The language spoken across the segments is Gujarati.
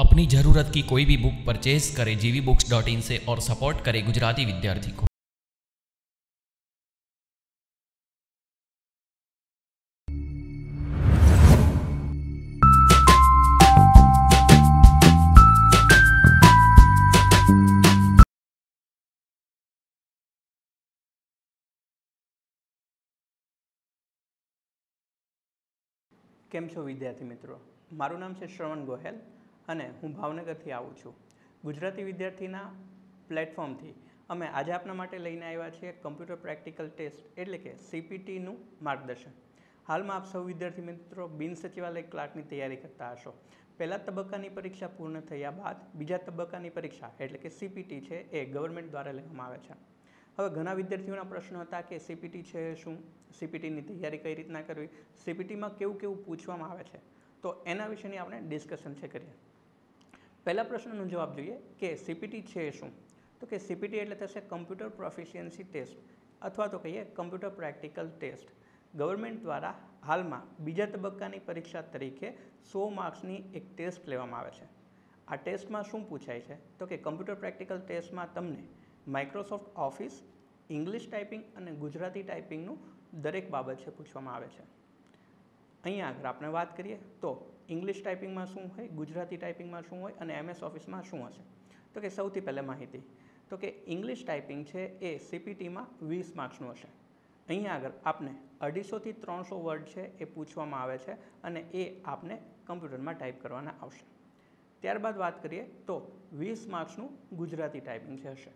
अपनी ज़रूरत की कोई भी बुक परचेज करें जीवी बुक्स डॉट इन से और सपोर्ट करें गुजराती विद्यार्थी को કેમ છો વિદ્યાર્થી મિત્રો મારું નામ છે શ્રવણ ગોહેલ અને હું ભાવનગરથી આવું છું. ગુજરાતી વિદ્યાર્થીના પ્લેટફોર્મથી અમે આજે આપના માટે લઈને આવ્યા છીએ કમ્પ્યુટર પ્રેક્ટિકલ ટેસ્ટ, એટલે કે સીપીટીનું માર્ગદર્શન. હાલમાં આપ સૌ વિદ્યાર્થી મિત્રો બિન સચિવાલય ક્લાર્કની તૈયારી કરતા હશો. પહેલા તબક્કાની પરીક્ષા પૂર્ણ થયા બાદ બીજા તબક્કાની પરીક્ષા, એટલે કે સીપીટી છે એ ગવર્મેન્ટ દ્વારા લેવામાં આવે છે. હવે ઘણા વિદ્યાર્થીઓના પ્રશ્નો હતા કે સીપીટી છે શું? સીપીટીની તૈયારી કઈ રીતના કરવી? સીપીટીમાં કેવું કેવું પૂછવામાં આવે છે? તો એના વિશેની આપણે ડિસ્કશન છે કરીએ. પહેલા પ્રશ્નનો જવાબ જોઈએ કે સીપીટી છે શું? તો કે સીપીટી એટલે થશે કમ્પ્યુટર પ્રોફિશિયન્સી ટેસ્ટ અથવા તો કહીએ કમ્પ્યુટર પ્રેક્ટિકલ ટેસ્ટ ગવર્મેન્ટ દ્વારા હાલમાં બીજા તબક્કાની પરીક્ષા તરીકે સો માર્ક્સની એક ટેસ્ટ લેવામાં આવે છે. આ ટેસ્ટમાં શું પૂછાય છે? તો કે કમ્પ્યુટર પ્રેક્ટિકલ ટેસ્ટમાં તમને માઇક્રોસોફ્ટ ઓફિસ ઇંગ્લિશ ટાઈપિંગ અને ગુજરાતી ટાઈપિંગનું દરેક બાબત છે પૂછવામાં આવે છે. અહીંયા આગળ આપણે વાત કરીએ તો ઇંગ્લિશ ટાઈપિંગમાં શું હોય, ગુજરાતી ટાઈપિંગમાં શું હોય અને એમએસ ઓફિસમાં શું હશે? તો કે સૌથી પહેલાં માહિતી. તો કે ઇંગ્લિશ ટાઈપિંગ છે એ સીપીટીમાં વીસ માર્ક્સનું હશે. અહીંયા આગળ આપને અઢીસોથી ત્રણસો વર્ડ છે એ પૂછવામાં આવે છે અને એ આપને કમ્પ્યુટરમાં ટાઈપ કરવાના આવશે. ત્યારબાદ વાત કરીએ તો વીસ માર્ક્સનું ગુજરાતી ટાઈપિંગ છે હશે.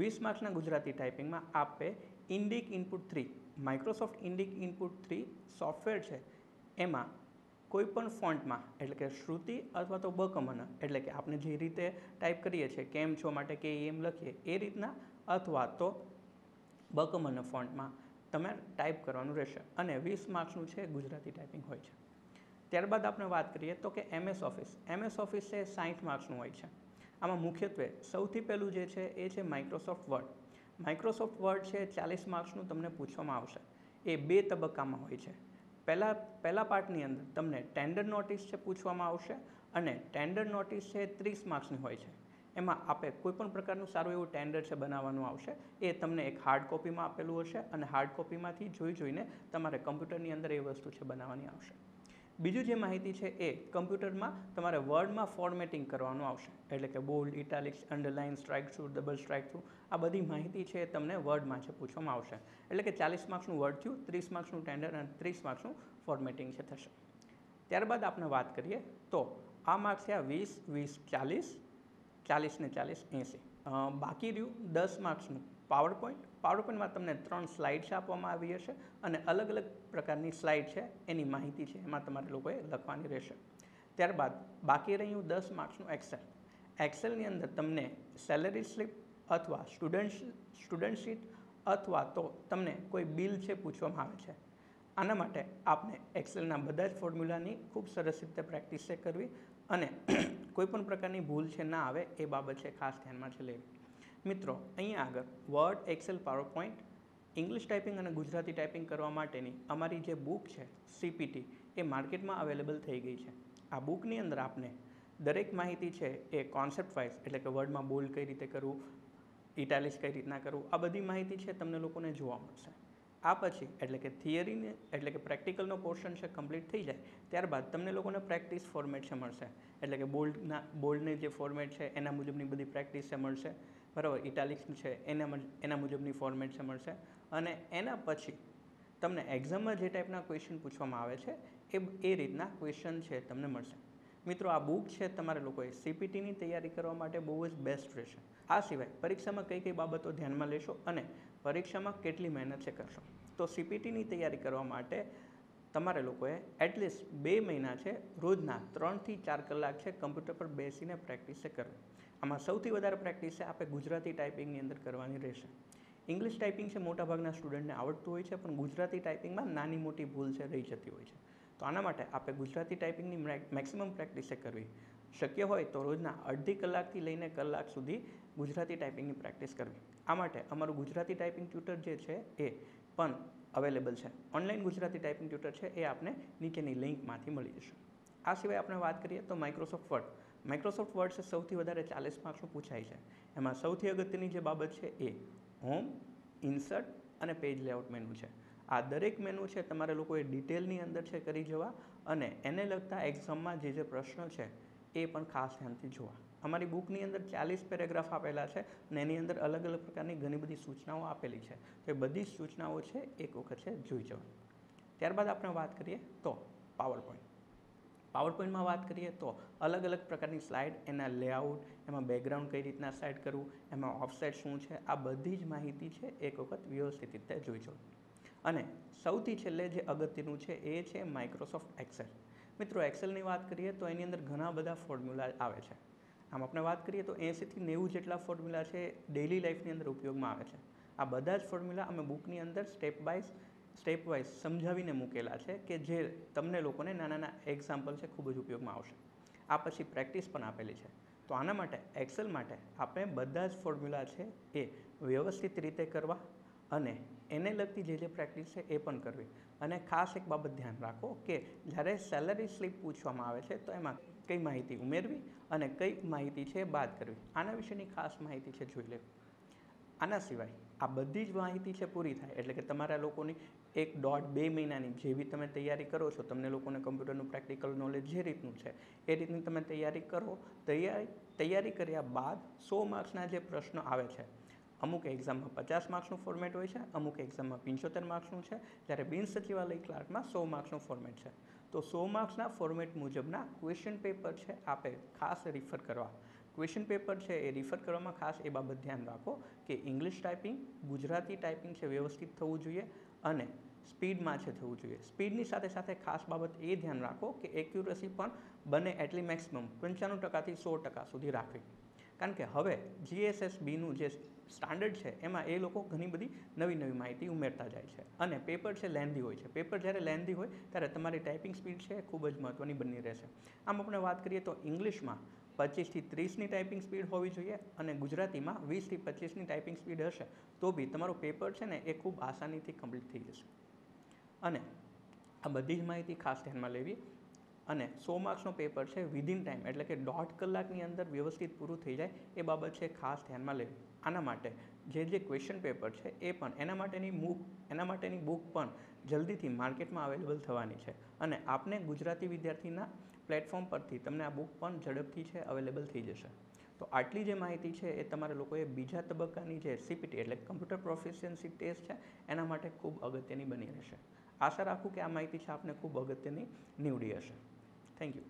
વીસ માર્ક્સના ગુજરાતી ટાઈપિંગમાં આપે Indic input three Microsoft Indic input three software છે, એમાં કોઈપણ ફોન્ટમાં, એટલે કે શ્રુતિ અથવા તો બકમન, એટલે કે આપણે જે રીતે ટાઈપ કરીએ છીએ, કેમ છો માટે કે એમ લખીએ, એ રીતના અથવા તો બકમન ફોન્ટમાં તમે ટાઈપ કરવાનું રહેશે. અને વીસ માર્ક્સનું છે ગુજરાતી ટાઈપિંગ હોય છે. ત્યારબાદ આપણે વાત કરીએ તો કે એમએસ ઓફિસ. એમએસ ઓફિસ છે સાઠ માર્ક્સનું હોય છે. આમાં મુખ્યત્વે સૌથી પહેલું જે છે, એ છે માઇક્રોસોફ્ટ વર્ડ માઇક્રોસોફ્ટ વર્ડ છે, ચાલીસ માર્ક્સનું તમને પૂછવામાં આવશે. એ બે તબક્કામાં હોય છે. પહેલાં, પહેલા પાર્ટની અંદર તમને ટેન્ડર નોટિસ છે પૂછવામાં આવશે અને ટેન્ડર નોટિસ છે ત્રીસ માર્ક્સની હોય છે. એમાં આપે કોઈપણ પ્રકારનું સારું એવું ટેન્ડર છે બનાવવાનું આવશે. એ તમને એક હાર્ડ કોપીમાં આપેલું હશે અને હાર્ડ કોપીમાંથી જોઈ જોઈને તમારે કમ્પ્યુટરની અંદર એ વસ્તુ છે બનાવવાની આવશે. બીજું જે માહિતી છે એ કમ્પ્યુટરમાં તમારે વર્ડમાં ફોર્મેટિંગ કરવાનું આવશે. એટલે કે bold italics underline strikethrough double strikethrough આ બધી માહિતી છે તમને વર્ડમાં છે પૂછવામાં આવશે. એટલે કે ચાલીસ માર્ક્સનું વર્ડ થયું, ત્રીસ માર્ક્સનું ટેન્ડર અને ત્રીસ માર્ક્સનું ફોર્મેટિંગ છે થશે. ત્યારબાદ આપણે વાત કરીએ તો આ માર્ક્સ છે આ વીસ વીસ, ચાલીસ ચાલીસ ને ચાલીસ એંસી. બાકી રહ્યું દસ માર્ક્સનું. પાવર પોઈન્ટ તમને ત્રણ સ્લાઇડ્સ આપવામાં આવી હશે અને અલગ અલગ પ્રકારની સ્લાઇડ છે, એની માહિતી છે, એમાં તમારે લોકોએ લખવાની રહેશે. ત્યારબાદ બાકી રહ્યું દસ માર્ક્સનું એક્સેલ એક્સેલની અંદર તમને સેલરી સ્લિપ અથવા સ્ટુડન્ટ સ્ટુડન્ટ શીટ અથવા તો તમને કોઈ બિલ છે પૂછવામાં આવે છે. આના માટે આપને એક્સેલના બધા જ ફોર્મ્યુલાની ખૂબ સરસ રીતે પ્રેક્ટિસ છે કરવી અને કોઈપણ પ્રકારની ભૂલ છે, ના આવે એ બાબત છે ખાસ ધ્યાનમાં છે લેવી. મિત્રો અહીંયા આગળ Word Excel PowerPoint English typing અને ગુજરાતી ટાઈપિંગ કરવા માટેની અમારી જે બુક છે સીપીટી એ માર્કેટમાં અવેલેબલ થઈ ગઈ છે. આ બુકની અંદર આપને દરેક માહિતી છે, એ કોન્સેપ્ટ વાઇઝ એટલે કે વર્ડમાં બોલ્ડ કઈ રીતે કરવું ઇટાલિશ કઈ રીતના કરવું, આ બધી માહિતી છે, તમને લોકોને જોવા મળશે. આ પછી એટલે કે થિયરીને એટલે કે પ્રેક્ટિકલનો પોર્શન છે કમ્પ્લીટ થઈ જાય, ત્યારબાદ તમને લોકોને પ્રેક્ટિસ ફોર્મેટ છે મળશે. એટલે કે બોલ્ડના બોલ્ડની જે ફોર્મેટ છે, એના મુજબની બધી પ્રેક્ટિસ છે મળશે. બરાબર? ઇટાલિક્સ છે, એના એના મુજબની ફોર્મેટ છે મળશે. અને એના પછી તમને એક્ઝામમાં જે ટાઈપના ક્વેશ્ચન પૂછવામાં આવે છે, એ એ રીતના ક્વેશ્ચન છે તમને મળશે. મિત્રો, આ બુક છે તમારે લોકોએ સીપીટીની તૈયારી કરવા માટે બહુ જ બેસ્ટ રહેશે. આ સિવાય પરીક્ષામાં કઈ કઈ બાબતો ધ્યાનમાં લેશો અને પરીક્ષામાં કેટલી મહેનત છે કરશો? તો સીપીટીની તૈયારી કરવા માટે તમારે લોકોએ એટલીસ્ટ બે મહિના છે, રોજના ત્રણથી ચાર કલાક છે કમ્પ્યુટર પર બેસીને પ્રેક્ટિસ કરવી. આમાં સૌથી વધારે પ્રેક્ટિસ છે આપણે ગુજરાતી ટાઈપિંગની અંદર કરવાની રહેશે. ઇંગ્લિશ ટાઈપિંગ છે મોટાભાગના સ્ટુડન્ટને આવડતું હોય છે, પણ ગુજરાતી ટાઈપિંગમાં નાની મોટી ભૂલ છે, રહી જતી હોય છે. તો આના માટે આપણે ગુજરાતી ટાઈપિંગની મેક્સિમમ પ્રેક્ટિસ કરવી. શક્ય હોય તો રોજના અડધી કલાકથી લઈને કલાક સુધી ગુજરાતી ટાઈપિંગની પ્રેક્ટિસ કરવી. આ માટે અમારું ગુજરાતી ટાઈપિંગ ટ્યુટર જે છે એ પણ અવેલેબલ છે. ઓનલાઈન ગુજરાતી ટાઈપિંગ ટ્યુટર છે એ આપને નીચેની લિંકમાંથી મળી જશે. આ સિવાય આપણે વાત કરીએ તો માઇક્રોસોફ્ટ વર્ડ માઇક્રોસોફ્ટ વર્ડ સૌથી વધારે ચાલીસ માર્ક્સનું પૂછાય છે. એમાં સૌથી અગત્યની જે બાબત છે એ હોમ ઇન્સર્ટ અને પેજ લેઆઉટ મેનુ છે. આ દરેક મેનુ છે તમારે લોકોએ ડિટેલની અંદર છે કરી જવા અને એને લગતા એક્ઝામમાં જે જે પ્રશ્નો છે એ પણ ખાસ ધ્યાનથી જોવા. અમારી બુકની અંદર ચાલીસ પેરેગ્રાફ આપેલા છે અને એની અંદર અલગ અલગ પ્રકારની ઘણી બધી સૂચનાઓ આપેલી છે. તો એ બધી જ સૂચનાઓ છે એક વખત છે જોઈ જવાની ત્યારબાદ આપણે વાત કરીએ તો પાવર પોઈન્ટ પાવર પોઈન્ટમાં વાત કરીએ તો અલગ અલગ પ્રકારની સ્લાઇડ, એના લેઆઉટ, એમાં બેકગ્રાઉન્ડ કઈ રીતના સેટ કરવું, એમાં ઓફસેટ શું છે, આ બધી જ માહિતી છે એક વખત વ્યવસ્થિત રીતે જોઈ જવું. અને સૌથી છેલ્લે જે અગત્યનું છે એ છે માઇક્રોસોફ્ટ એક્સેલ મિત્રો એક્સેલની વાત કરીએ તો એની અંદર ઘણા બધા ફોર્મ્યુલા આવે છે. આમ આપણે વાત કરીએ તો એંસીથી નેવું જેટલા ફોર્મ્યુલા છે ડેઇલી લાઈફની અંદર ઉપયોગમાં આવે છે. આ બધા જ ફોર્મ્યુલા અમે બુકની અંદર સ્ટેપ બાય સ્ટેપ વાઇઝ સમજાવીને મૂકેલા છે કે જે તમને લોકોને નાના નાના એક્ઝામ્પલ છે ખૂબ જ ઉપયોગમાં આવશે. આ પછી પ્રેક્ટિસ પણ આપેલી છે. તો આના માટે એક્સેલ માટે આપણે બધા જ ફોર્મ્યુલા છે એ વ્યવસ્થિત રીતે કરવા અને એને લગતી જે જે પ્રેક્ટિસ છે એ પણ કરવી. અને ખાસ એક બાબત ધ્યાન રાખો કે જ્યારે સેલરી સ્લીપ પૂછવામાં આવે છે તો એમાં કઈ માહિતી ઉમેરવી અને કઈ માહિતી છે બાદ કરવી. આના વિશેની ખાસ માહિતી છે જોઈ લેવી આના સિવાય આ બધી જ માહિતી છે પૂરી થાય એટલે કે તમારા લોકોની એક દોઢ બે મહિનાની જેવી તમે તૈયારી કરો છો, તમને લોકોને કમ્પ્યુટરનું પ્રેક્ટિકલ નોલેજ જે રીતનું છે એ રીતની તમે તૈયારી કરો, તૈયારી તૈયારી કર્યા બાદ સો માર્ક્સના જે પ્રશ્નો આવે છે, અમુક એક્ઝામમાં પચાસ માર્ક્સનું ફોર્મેટ હોય છે, અમુક એક્ઝામમાં પંચોતેર માર્ક્સનું છે, જ્યારે બિન સચિવાલય ક્લાર્કમાં સો માર્ક્સનું ફોર્મેટ છે. તો સો માર્ક્સના ફોર્મેટ મુજબના ક્વેશ્ચન પેપર છે, આપે ખાસ રિફર કરવા. ક્વેશ્ચન પેપર છે, એ રિફર કરવામાં ખાસ એ બાબત ધ્યાન રાખો કે ઇંગ્લિશ ટાઈપિંગ ગુજરાતી ટાઈપિંગ છે, વ્યવસ્થિત થવું જોઈએ અને સ્પીડમાં છે થવું જોઈએ. સ્પીડની સાથે સાથે ખાસ બાબત એ ધ્યાન રાખો કે એક્યુરસી પણ બને એટલી મેક્સિમમ પંચાણું ટકાથી સો ટકા સુધી રાખવી. કારણ કે હવે જીએસએસબીનું જે સ્ટાન્ડર્ડ છે, એમાં એ લોકો ઘણી બધી નવી નવી માહિતી ઉમેરતા જાય છે. અને પેપર છે, લેન્ધી હોય છે. પેપર જ્યારે લેન્ધી હોય, ત્યારે તમારી ટાઈપિંગ સ્પીડ છે, ખૂબ જ મહત્ત્વની બની રહેશે. આમ આપણે વાત કરીએ તો ઇંગ્લિશમાં પચીસથી ત્રીસની ટાઈપિંગ સ્પીડ હોવી જોઈએ અને ગુજરાતીમાં વીસથી પચીસની ટાઈપિંગ સ્પીડ હશે, તો બી તમારું પેપર છે ને, એ ખૂબ આસાનીથી કમ્પ્લીટ થઈ જશે. અને આ બધી જ માહિતી ખાસ ધ્યાનમાં લેવી અને સો માર્ક્સનો પેપર છે, વિધિન ટાઈમ, એટલે કે દોઢ કલાકની અંદર વ્યવસ્થિત પૂરું થઈ જાય, એ બાબત છે, ખાસ ધ્યાનમાં લેવી. આના માટે જે જે ક્વેશ્ચન પેપર છે એ પણ એના માટેની બુક એના માટેની બુક પણ જલ્દીથી માર્કેટમાં અવેલેબલ થવાની છે. અને આપને ગુજરાતી વિદ્યાર્થીના પ્લેટફોર્મ પરથી તમને આ બુક પણ ઝડપથી છે અવેલેબલ થઈ જશે. તો આટલી જે માહિતી છે એ તમારે લોકોએ બીજા તબક્કાની જે સીપીટી એટલે કમ્પ્યુટર પ્રોફિશિયન્સી ટેસ્ટ છે, એના માટે ખૂબ અગત્યની બની રહેશે. આશા રાખું કે આ માહિતી છે આપને ખૂબ અગત્યની નીવડી હશે. Thank you